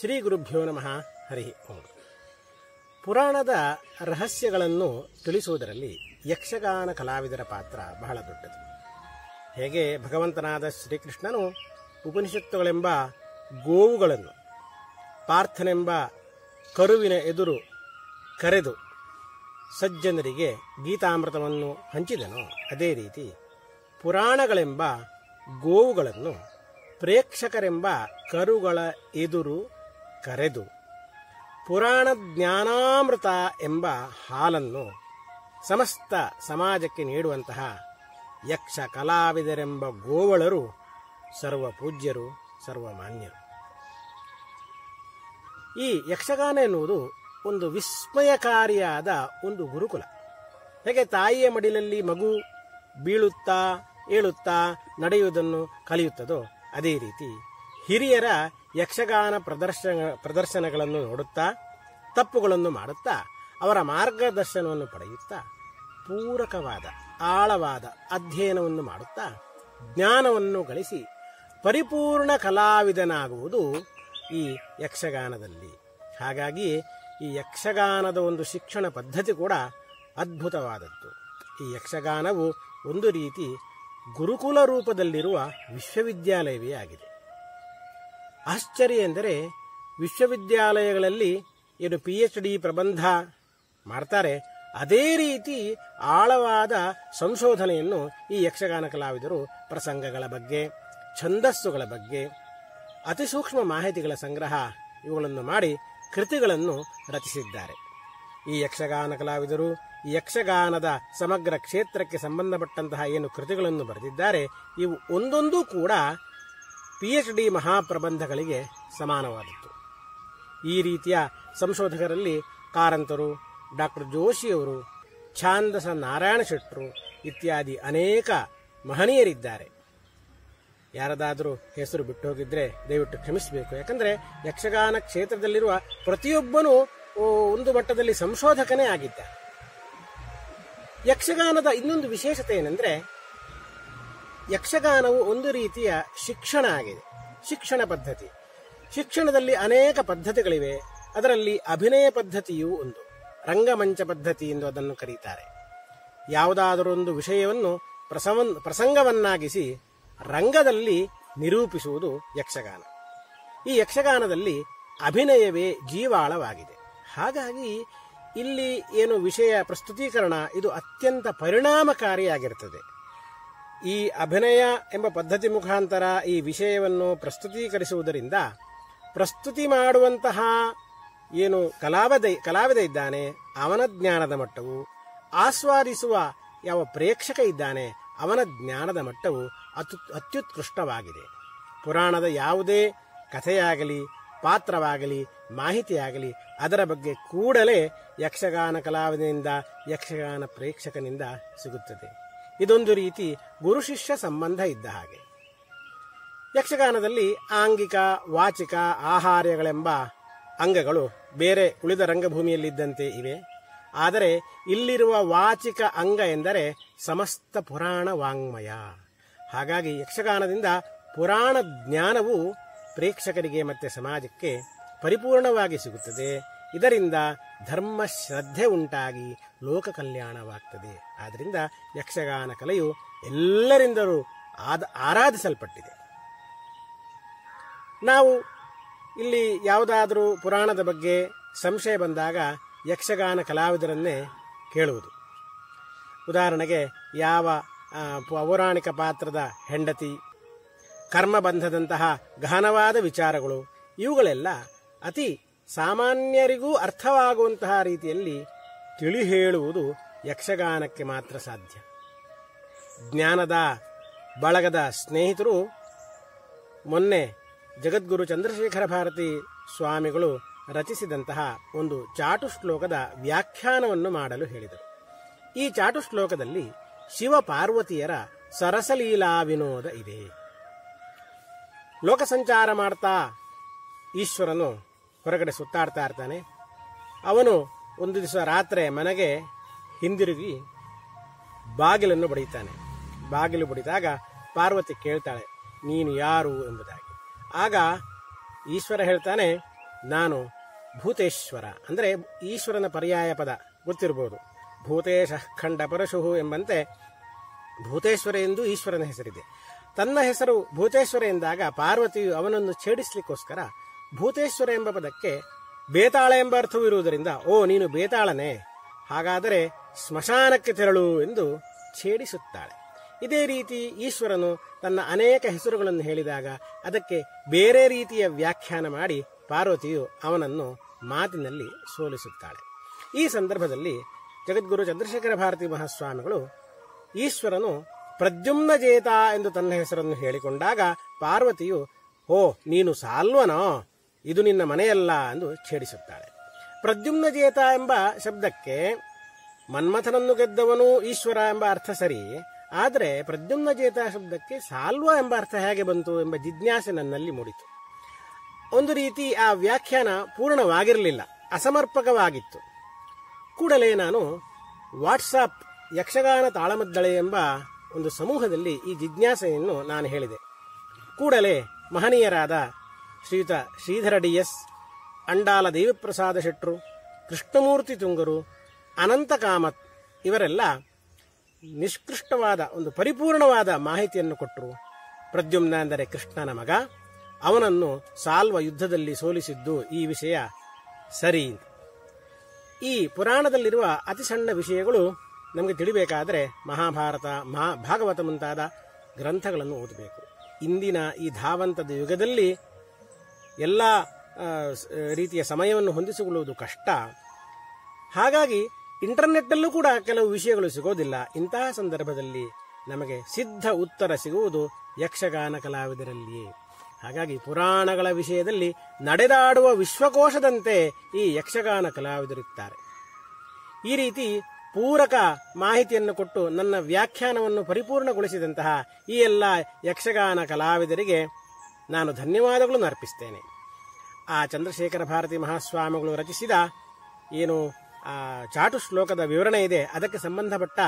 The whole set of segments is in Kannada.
ಶ್ರೀ ಗುರುಭ್ಯೋ ನಮಃ. ಹರಿ ಓಂ. ಪುರಾಣದ ರಹಸ್ಯಗಳನ್ನು ತಿಳಿಸುವುದರಲ್ಲಿ ಯಕ್ಷಗಾನ ಕಲಾವಿದರ ಪಾತ್ರ ಬಹಳ ದೊಡ್ಡದು. ಹೇಗೆ ಭಗವಂತನಾದ ಶ್ರೀಕೃಷ್ಣನು ಉಪನಿಷತ್ತುಗಳೆಂಬ ಗೋವುಗಳನ್ನು, ಪಾರ್ಥನೆಂಬ ಕರುವಿನ ಎದುರು ಕರೆದು ಸಜ್ಜನರಿಗೆ ಗೀತಾಮೃತವನ್ನು ಹಂಚಿದನು, ಅದೇ ರೀತಿ ಪುರಾಣಗಳೆಂಬ ಗೋವುಗಳನ್ನು ಪ್ರೇಕ್ಷಕರೆಂಬ ಕರುಗಳ ಎದುರು ಕರೆದು ಪುರಾಣ ಜ್ಞಾನಾಮೃತ ಎಂಬ ಹಾಲನ್ನು ಸಮಸ್ತ ಸಮಾಜಕ್ಕೆ ನೀಡುವಂತಹ ಯಕ್ಷ ಕಲಾವಿದರೆಂಬ ಗೋವಳರು ಸರ್ವ ಪೂಜ್ಯರು ಸರ್ವಮಾನ್ಯರು ಈ ಯಕ್ಷಗಾನ ಎನ್ನುವುದು ಒಂದು ವಿಸ್ಮಯಕಾರಿಯಾದ ಒಂದು ಗುರುಕುಲ. ಹೇಗೆ ತಾಯಿಯ ಮಡಿಲಲ್ಲಿ ಮಗು ಬೀಳುತ್ತಾ, ಏಳುತ್ತಾ ನಡೆಯುವುದನ್ನು ಕಲಿಯುತ್ತದೋ ಅದೇ ರೀತಿ ಹಿರಿಯರ ಯಕ್ಷಗಾನ ಪ್ರದರ್ಶನ, ಪ್ರದರ್ಶನಗಳನ್ನು ನೋಡುತ್ತಾ, ತಪ್ಪುಗಳನ್ನು ಮಾಡುತ್ತಾ, ಅವರ ಮಾರ್ಗದರ್ಶನವನ್ನು ಪಡೆಯುತ್ತಾ, ಪೂರಕವಾದ, ಆಳವಾದ ಅಧ್ಯಯನವನ್ನು ಮಾಡುತ್ತಾ, ಜ್ಞಾನವನ್ನು ಗಳಿಸಿ ಪರಿಪೂರ್ಣ ಕಲಾವಿದನಾಗುವುದು ಈ ಯಕ್ಷಗಾನದಲ್ಲಿ. ಹಾಗಾಗಿ ಈ ಯಕ್ಷಗಾನದ ಒಂದು ಶಿಕ್ಷಣ ಪದ್ಧತಿ ಕೂಡ ಅದ್ಭುತವಾದದ್ದು. ಈ ಯಕ್ಷಗಾನವು ಒಂದು ರೀತಿ ಗುರುಕುಲ ರೂಪದಲ್ಲಿರುವ ವಿಶ್ವವಿದ್ಯಾಲಯವೇ ಆಗಿದೆ. ಆಶ್ಚರ್ಯ ಎಂದರೆ ವಿಶ್ವವಿದ್ಯಾಲಯಗಳಲ್ಲಿ ಏನು ಪಿ ಎಚ್ ಡಿ ಪ್ರಬಂಧ ಮಾಡ್ತಾರೆ, ಅದೇ ರೀತಿ ಆಳವಾದ ಸಂಶೋಧನೆಯನ್ನು ಈ ಯಕ್ಷಗಾನ ಕಲಾವಿದರು ಪ್ರಸಂಗಗಳ ಬಗ್ಗೆ, ಛಂದಸ್ಸುಗಳ ಬಗ್ಗೆ, ಅತಿ ಸೂಕ್ಷ್ಮ ಮಾಹಿತಿಗಳ ಸಂಗ್ರಹ ಇವುಗಳನ್ನು ಮಾಡಿ ಕೃತಿಗಳನ್ನು ರಚಿಸಿದ್ದಾರೆ. ಈ ಯಕ್ಷಗಾನ ಕಲಾವಿದರು ಯಕ್ಷಗಾನದ ಸಮಗ್ರ ಕ್ಷೇತ್ರಕ್ಕೆ ಸಂಬಂಧಪಟ್ಟಂತಹ ಏನು ಕೃತಿಗಳನ್ನು ಬರೆದಿದ್ದಾರೆ, ಇವು ಒಂದೊಂದೂ ಕೂಡ ಪಿ ಎಚ್ ಡಿ ಮಹಾಪ್ರಬಂಧಗಳಿಗೆ ಸಮಾನವಾದದ್ದು. ಈ ರೀತಿಯ ಸಂಶೋಧಕರಲ್ಲಿ ಕಾರಂತರು, ಡಾಕ್ಟರ್ ಜೋಶಿಯವರು, ಛಾಂದಸ ನಾರಾಯಣ ಶೆಟ್ಟರು ಇತ್ಯಾದಿ ಅನೇಕ ಮಹನೀಯರಿದ್ದಾರೆ. ಯಾರದಾದರೂ ಹೆಸರು ಬಿಟ್ಟು ಹೋಗಿದ್ರೆ ದಯವಿಟ್ಟು ಕ್ಷಮಿಸಬೇಕು. ಯಾಕಂದರೆ ಯಕ್ಷಗಾನ ಕ್ಷೇತ್ರದಲ್ಲಿರುವ ಪ್ರತಿಯೊಬ್ಬನೂ ಒಂದು ಮಟ್ಟದಲ್ಲಿ ಸಂಶೋಧಕನೇ ಆಗಿದ್ದ ಯಕ್ಷಗಾನದ ಇನ್ನೊಂದು ವಿಶೇಷತೆ ಏನೆಂದ್ರೆ ಯಕ್ಷಗಾನವು ಒಂದು ರೀತಿಯ ಶಿಕ್ಷಣ ಆಗಿದೆ. ಶಿಕ್ಷಣ ಪದ್ಧತಿ. ಶಿಕ್ಷಣದಲ್ಲಿ ಅನೇಕ ಪದ್ಧತಿಗಳಿವೆ. ಅದರಲ್ಲಿ ಅಭಿನಯ ಪದ್ಧತಿಯೂ ಒಂದು. ರಂಗಮಂಚ ಪದ್ಧತಿ ಎಂದು ಅದನ್ನು ಕರೀತಾರೆ. ಯಾವುದಾದರೊಂದು ವಿಷಯವನ್ನು ಪ್ರಸವನ್, ಪ್ರಸಂಗವನ್ನಾಗಿಸಿ ರಂಗದಲ್ಲಿ ನಿರೂಪಿಸುವುದು ಯಕ್ಷಗಾನ. ಈ ಯಕ್ಷಗಾನದಲ್ಲಿ ಅಭಿನಯವೇ ಜೀವಾಳವಾಗಿದೆ. ಹಾಗಾಗಿ ಇಲ್ಲಿ ಏನು ವಿಷಯ ಪ್ರಸ್ತುತೀಕರಣ, ಇದು ಅತ್ಯಂತ ಪರಿಣಾಮಕಾರಿಯಾಗಿರುತ್ತದೆ ಈ ಅಭಿನಯ ಎಂಬ ಪದ್ಧತಿ ಮುಖಾಂತರ ಈ ವಿಷಯವನ್ನು ಪ್ರಸ್ತುತೀಕರಿಸುವುದರಿಂದ ಪ್ರಸ್ತುತಿ ಮಾಡುವಂತಹ ಏನು ಕಲಾವದ, ಕಲಾವಿದ ಇದ್ದಾನೆ, ಅವನ ಜ್ಞಾನದ ಮಟ್ಟವು ಆಸ್ವಾದಿಸುವ ಯಾವ ಪ್ರೇಕ್ಷಕ ಇದ್ದಾನೆ, ಅವನ ಜ್ಞಾನದ ಮಟ್ಟವು ಅತ್ಯು, ಅತ್ಯುತ್ಕೃಷ್ಟವಾಗಿದೆ. ಪುರಾಣದ ಯಾವುದೇ ಕಥೆಯಾಗಲಿ, ಪಾತ್ರವಾಗಲಿ, ಮಾಹಿತಿಯಾಗಲಿ, ಅದರ ಬಗ್ಗೆ ಕೂಡಲೇ ಯಕ್ಷಗಾನ ಕಲಾವಿದನಿಂದ, ಯಕ್ಷಗಾನ ಪ್ರೇಕ್ಷಕನಿಂದ ಸಿಗುತ್ತದೆ. ಇದೊಂದು ರೀತಿ ಗುರು ಶಿಷ್ಯ ಸಂಬಂಧ ಇದ್ದ ಹಾಗೆ. ಯಕ್ಷಗಾನದಲ್ಲಿ ಆಂಗಿಕ, ವಾಚಿಕ, ಆಹಾರ್ಯಗಳೆಂಬ ಅಂಗಗಳು ಬೇರೆ ಉಳಿದ ರಂಗಭೂಮಿಯಲ್ಲಿದ್ದಂತೆ ಇವೆ. ಆದರೆ ಇಲ್ಲಿರುವ ವಾಚಿಕ ಅಂಗ ಎಂದರೆ ಸಮಸ್ತ ಪುರಾಣ ವಾಂಗ್ಮಯ. ಹಾಗಾಗಿ ಯಕ್ಷಗಾನದಿಂದ ಪುರಾಣ ಜ್ಞಾನವು ಪ್ರೇಕ್ಷಕರಿಗೆ ಮತ್ತು ಸಮಾಜಕ್ಕೆ ಪರಿಪೂರ್ಣವಾಗಿ ಸಿಗುತ್ತದೆ. ಇದರಿಂದ ಧರ್ಮ ಶ್ರದ್ಧೆ ಉಂಟಾಗಿ ಲೋಕ ಕಲ್ಯಾಣವಾಗ್ತದೆ. ಆದ್ದರಿಂದ ಯಕ್ಷಗಾನ ಕಲೆಯು ಎಲ್ಲರಿಂದಲೂ ಆದ, ಆರಾಧಿಸಲ್ಪಟ್ಟಿದೆ. ನಾವು ಇಲ್ಲಿ ಯಾವುದಾದರೂ ಪುರಾಣದ ಬಗ್ಗೆ ಸಂಶಯ ಬಂದಾಗ ಯಕ್ಷಗಾನ ಕಲಾವಿದರನ್ನೇ ಕೇಳುವುದು. ಉದಾಹರಣೆಗೆ ಯಾವ ಪೌರಾಣಿಕ ಪಾತ್ರದ ಹೆಂಡತಿ ಕರ್ಮಬಂಧದಂತಹ ಗಹನವಾದ ವಿಚಾರಗಳು ಇವುಗಳೆಲ್ಲ ಅತಿ ಸಾಮಾನ್ಯರಿಗೂ ಅರ್ಥವಾಗುವಂತಹ ರೀತಿಯಲ್ಲಿ ತಿಳಿ ಹೇಳುವುದು ಯಕ್ಷಗಾನಕ್ಕೆ ಮಾತ್ರ ಸಾಧ್ಯ. ಜ್ಞಾನದ, ಬಳಗದ ಸ್ನೇಹಿತರು, ಮೊನ್ನೆ ಜಗದ್ಗುರು ಚಂದ್ರಶೇಖರ ಭಾರತಿ ಸ್ವಾಮಿಗಳು ರಚಿಸಿದಂತಹ ಒಂದು ಚಾಟು ಶ್ಲೋಕದ ವ್ಯಾಖ್ಯಾನವನ್ನು ಮಾಡಲು ಹೇಳಿದರು. ಈ ಚಾಟು ಶ್ಲೋಕದಲ್ಲಿ ಶಿವ ಪಾರ್ವತಿಯರ ಸರಸಲೀಲಾ ವಿನೋದ ಇದೆ. ಲೋಕ ಸಂಚಾರ ಮಾಡ್ತಾ ಈಶ್ವರನು ಹೊರಗಡೆ ಸುತ್ತಾಡ್ತಾ ಇರ್ತಾನೆ. ಅವನು ಒಂದು ದಿವಸ ರಾತ್ರಿ ಮನೆಗೆ ಹಿಂದಿರುಗಿ ಬಾಗಿಲನ್ನು ಬಡಿತಾನೆ ಬಾಗಿಲು ಬಡಿದಾಗ ಪಾರ್ವತಿ ಕೇಳ್ತಾಳೆ, ನೀನು ಯಾರು ಎಂಬುದಾಗಿ? ಆಗ ಈಶ್ವರ ಹೇಳ್ತಾನೆ, ನಾನು ಭೂತೇಶ್ವರ. ಅಂದರೆ ಈಶ್ವರನ ಪರ್ಯಾಯ ಪದ ಗೊತ್ತಿರಬಹುದು ಭೂತೇಶ ಖಂಡ ಪರಶುಹು ಎಂಬಂತೆ ಭೂತೇಶ್ವರ ಎಂದು ಈಶ್ವರನ ಹೆಸರಿದೆ. ತನ್ನ ಹೆಸರು ಭೂತೇಶ್ವರ ಎಂದಾಗ ಪಾರ್ವತಿಯು ಅವನನ್ನು ಛೇಡಿಸಲಿಕ್ಕೋಸ್ಕರ ಭೂತೇಶ್ವರ ಎಂಬ ಪದಕ್ಕೆ ಬೇತಾಳ ಎಂಬ ಅರ್ಥವಿರುವುದರಿಂದ, ಓ, ನೀನು ಬೇತಾಳನೇ, ಹಾಗಾದರೆ ಸ್ಮಶಾನಕ್ಕೆ ತೆರಳು ಎಂದು ಛೇಡಿಸುತ್ತಾಳೆ. ಇದೇ ರೀತಿ ಈಶ್ವರನು ತನ್ನ ಅನೇಕ ಹೆಸರುಗಳನ್ನು ಹೇಳಿದಾಗ ಅದಕ್ಕೆ ಬೇರೆ ರೀತಿಯ ವ್ಯಾಖ್ಯಾನ ಮಾಡಿ ಪಾರ್ವತಿಯು ಅವನನ್ನು ಮಾತಿನಲ್ಲಿ ಸೋಲಿಸುತ್ತಾಳೆ. ಈ ಸಂದರ್ಭದಲ್ಲಿ ಜಗದ್ಗುರು ಚಂದ್ರಶೇಖರ ಭಾರತಿ ಮಹಾಸ್ವಾಮಿಗಳು ಈಶ್ವರನು ಪ್ರದ್ಯುಮ್ನ ಜೇತ ಎಂದು ತನ್ನ ಹೆಸರನ್ನು ಹೇಳಿಕೊಂಡಾಗ ಪಾರ್ವತಿಯು, ಓ, ನೀನು ಸಾಲ್ವನೋ? ಇದು ನಿನ್ನ ಮನೆಯಲ್ಲ ಎಂದು ಛೇಡಿಸುತ್ತಾಳೆ. ಪ್ರದ್ಯುಮ್ನ ಜೇತ ಎಂಬ ಶಬ್ದಕ್ಕೆ ಮನ್ಮಥನನ್ನು ಗೆದ್ದವನು ಈಶ್ವರ ಎಂಬ ಅರ್ಥ ಸರಿ, ಆದರೆ ಪ್ರದ್ಯುಮ್ನ ಜೇತ ಶಬ್ದಕ್ಕೆ ಸಾಲ್ವ ಎಂಬ ಅರ್ಥ ಹೇಗೆ ಬಂತು ಎಂಬ ಜಿಜ್ಞಾಸೆ ನನ್ನಲ್ಲಿ ಮೂಡಿತು. ಒಂದು ರೀತಿ ಆ ವ್ಯಾಖ್ಯಾನ ಪೂರ್ಣವಾಗಿರಲಿಲ್ಲ, ಅಸಮರ್ಪಕವಾಗಿತ್ತು. ಕೂಡಲೇ ನಾನು ವಾಟ್ಸಾಪ್ ಯಕ್ಷಗಾನ ತಾಳಮದ್ದಳೆ ಎಂಬ ಒಂದು ಸಮೂಹದಲ್ಲಿ ಈ ಜಿಜ್ಞಾಸೆಯನ್ನು ನಾನು ಹೇಳಿದೆ. ಕೂಡಲೇ ಮಹನೀಯರಾದ ಶ್ರೀಯುತ ಶ್ರೀಧರ ಡಿ ಎಸ್ ಅಂಡಾಲ ದೇವಿಪ್ರಸಾದ ಶೆಟ್ರು, ಕೃಷ್ಣಮೂರ್ತಿ ತುಂಗರು, ಅನಂತ ಕಾಮತ್ ಇವರೆಲ್ಲ ನಿಷ್ಕೃಷ್ಟವಾದ ಒಂದು ಪರಿಪೂರ್ಣವಾದ ಮಾಹಿತಿಯನ್ನು ಕೊಟ್ಟರು. ಪ್ರದ್ಯುಮ್ನ ಅಂದರೆ ಕೃಷ್ಣನ ಮಗ. ಅವನನ್ನು ಸಾಲ್ವ ಯುದ್ಧದಲ್ಲಿ ಸೋಲಿಸಿದ್ದು ಈ ವಿಷಯ ಸರಿ ಈ ಪುರಾಣದಲ್ಲಿರುವ ಅತಿ ಸಣ್ಣ ವಿಷಯಗಳು ನಮಗೆ ತಿಳಿಬೇಕಾದರೆ ಮಹಾಭಾರತ ಮಹಾ ಭಾಗವತ ಮುಂತಾದ ಗ್ರಂಥಗಳನ್ನು ಓದಬೇಕು. ಇಂದಿನ ಈ ಧಾವಂತದ ಯುಗದಲ್ಲಿ ಎಲ್ಲ ರೀತಿಯ ಸಮಯವನ್ನು ಹೊಂದಿಸಿಕೊಳ್ಳುವುದು ಕಷ್ಟ. ಹಾಗಾಗಿ ಇಂಟರ್ನೆಟ್ನಲ್ಲೂ ಕೂಡ ಕೆಲವು ವಿಷಯಗಳು ಸಿಗೋದಿಲ್ಲ. ಇಂತಹ ಸಂದರ್ಭದಲ್ಲಿ ನಮಗೆ ಸಿದ್ಧ ಉತ್ತರ ಸಿಗುವುದು ಯಕ್ಷಗಾನ ಕಲಾವಿದರಲ್ಲಿಯೇ. ಹಾಗಾಗಿ ಪುರಾಣಗಳ ವಿಷಯದಲ್ಲಿ ನಡೆದಾಡುವ ವಿಶ್ವಕೋಶದಂತೆ ಈ ಯಕ್ಷಗಾನ ಕಲಾವಿದರಿರುತ್ತಾರೆ ಈ ರೀತಿ ಪೂರಕ ಮಾಹಿತಿಯನ್ನು ಕೊಟ್ಟು ನನ್ನ ವ್ಯಾಖ್ಯಾನವನ್ನು ಪರಿಪೂರ್ಣಗೊಳಿಸಿದಂತಹ ಈ ಎಲ್ಲ ಯಕ್ಷಗಾನ ಕಲಾವಿದರಿಗೆ ನಾನು ಧನ್ಯವಾದಗಳನ್ನು ಅರ್ಪಿಸ್ತೇನೆ. ಆ ಚಂದ್ರಶೇಖರ ಭಾರತಿ ಮಹಾಸ್ವಾಮಿಗಳು ರಚಿಸಿದ ಏನು, ಆ, ಚಾಟು ಶ್ಲೋಕದ ವಿವರಣೆ ಇದೆ. ಅದಕ್ಕೆ ಸಂಬಂಧಪಟ್ಟ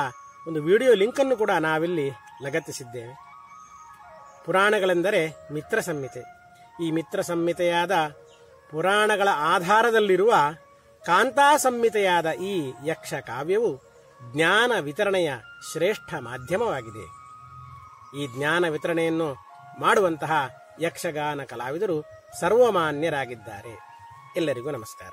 ಒಂದು ವಿಡಿಯೋ ಲಿಂಕನ್ನು ಕೂಡ ನಾವಿಲ್ಲಿ ಲಗತ್ತಿಸಿದ್ದೇವೆ. ಪುರಾಣಗಳೆಂದರೆ ಮಿತ್ರ ಸಂಹಿತೆ. ಈ ಮಿತ್ರ ಸಂಹಿತೆಯಾದ ಪುರಾಣಗಳ ಆಧಾರದಲ್ಲಿರುವ ಕಾಂತಾ ಸಂಹಿತೆಯಾದ ಈ ಯಕ್ಷ ಕಾವ್ಯವು ಜ್ಞಾನ ವಿತರಣೆಯ ಶ್ರೇಷ್ಠ ಮಾಧ್ಯಮವಾಗಿದೆ. ಈ ಜ್ಞಾನ ವಿತರಣೆಯನ್ನು ಮಾಡುವಂತಹ ಯಕ್ಷಗಾನ ಕಲಾವಿದರು ಸರ್ವಮಾನ್ಯರಾಗಿದ್ದಾರೆ. ಎಲ್ಲರಿಗೂ ನಮಸ್ಕಾರ.